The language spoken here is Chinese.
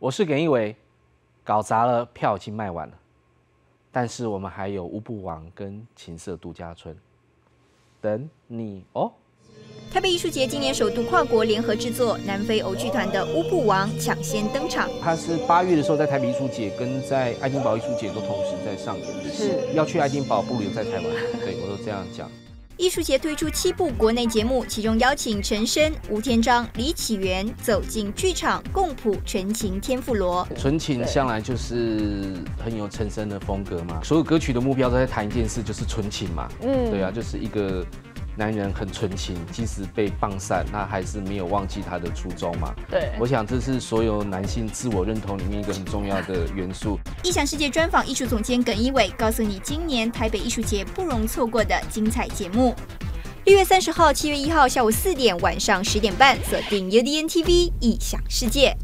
我是耿一伟，搞砸了，票已经卖完了，但是我们还有乌布王跟情色度假村等你哦。台北艺术节今年首度跨国联合制作，南非偶剧团的乌布王抢先登场。他是八月的时候在台北艺术节跟在爱丁堡艺术节都同时在上演的戏，要去爱丁堡不如留在台湾，对我都这样讲。艺术节推出七部国内节目，其中邀请陈升、吴天章、李启源走进剧场，共谱《纯情天妇罗》。纯情向来就是很有陈升的风格嘛，所有歌曲的目标都在谈一件事，就是纯情嘛。嗯，对啊，就是一个。男人很纯情，即使被放散，那还是没有忘记他的初衷嘛？对，我想这是所有男性自我认同里面一个很重要的元素。异想世界专访艺术总监耿一伟，告诉你今年台北艺术节不容错过的精彩节目。六月三十号、七月一号下午四点、晚上十点半，锁定 UDN TV 异想世界。